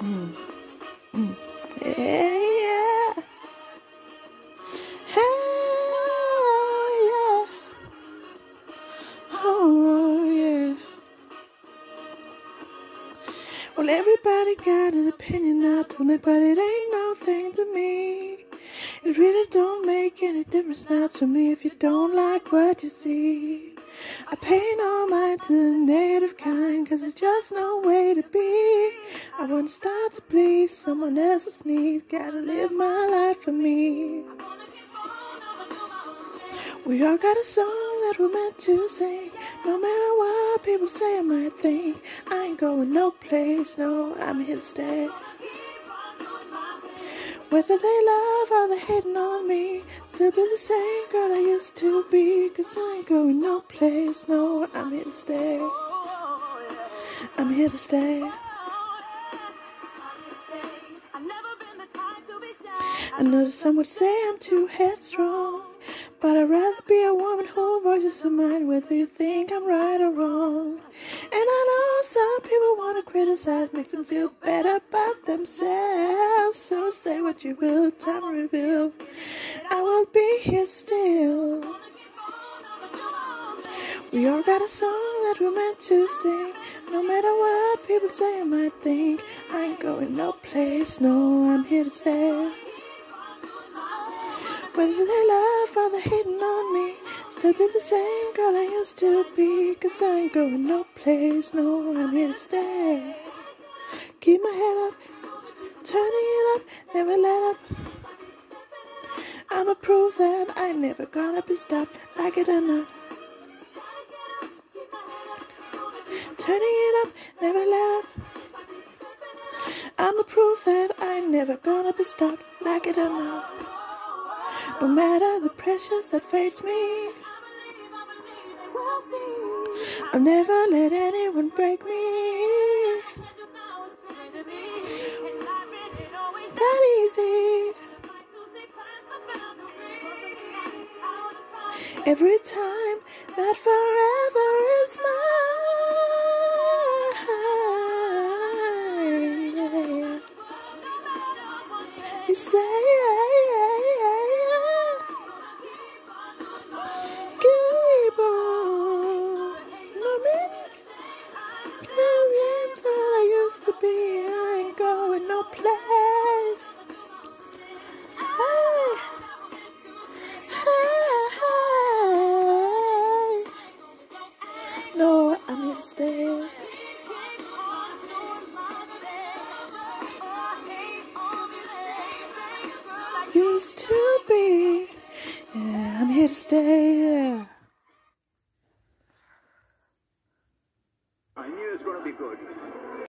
Yeah, yeah. Oh, yeah. Well, everybody got an opinion now, don't? But it ain't nothing to me. It really don't make any difference now to me if you don't like what you see. I pay no mind to the negative kind, cause it's just no way to be. I won't start to please someone else's need, gotta live my life for me. We all got a song that we're meant to sing. No matter what people say I might think, I ain't going no place, no, I'm here to stay. Whether they love or they're hating on me, still be the same girl I used to be. Cause I ain't going no place, no, I'm here to stay. I'm here to stay. I know some would say I'm too headstrong, but I'd rather be a woman who voices her mind, whether you think I'm right or wrong. And I know some people want to criticize, make them feel better about themselves. So say what you will, time will reveal. I will be here still. We all got a song that we're meant to sing. No matter what people say I might think, I ain't going no place, no, I'm here to stay. Whether they laugh or they're hating on me, still be the same girl I used to be. Cause I ain't going no place, no, I'm here to stay. Keep my head up, turning it up, never let up. I'ma prove that I ain't never gonna be stopped, like it or not. Turning it up, never let up. I'ma prove that I ain't never gonna be stopped, like it or not. No matter the pressures that face me, I'll never let anyone break me. That easy. Every time that forever is mine. You say, Stay. Used to be. Yeah, I'm here to stay. Yeah.